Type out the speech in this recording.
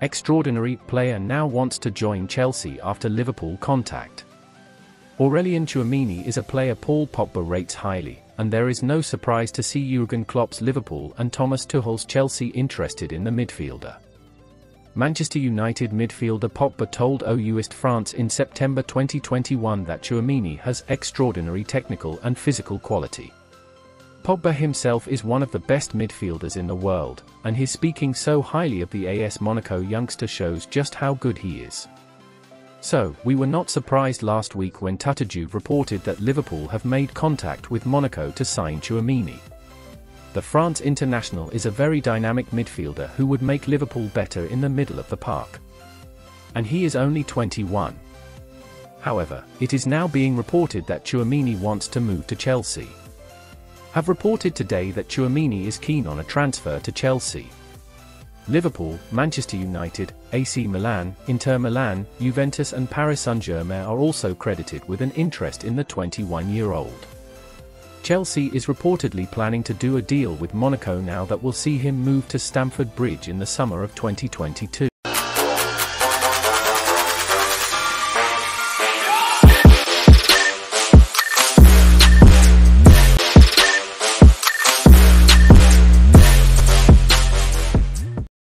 extraordinary player now wants to join Chelsea after Liverpool contact. Aurelien Tchouameni is a player Paul Pogba rates highly, and there is no surprise to see Jurgen Klopp's Liverpool and Thomas Tuchel's Chelsea interested in the midfielder. Manchester United midfielder Pogba told Ouest France in September 2021 that Tchouameni has extraordinary technical and physical quality. Pogba himself is one of the best midfielders in the world, and his speaking so highly of the AS Monaco youngster shows just how good he is. So, we were not surprised last week when TuttoJuve reported that Liverpool have made contact with Monaco to sign Tchouameni. The France international is a very dynamic midfielder who would make Liverpool better in the middle of the park. And he is only 21. However, it is now being reported that Tchouameni wants to move to Chelsea. Have reported today that Tchouameni is keen on a transfer to Chelsea. Liverpool, Manchester United, AC Milan, Inter Milan, Juventus and Paris Saint-Germain are also credited with an interest in the 21-year-old. Chelsea is reportedly planning to do a deal with Monaco now that will see him move to Stamford Bridge in the summer of 2022.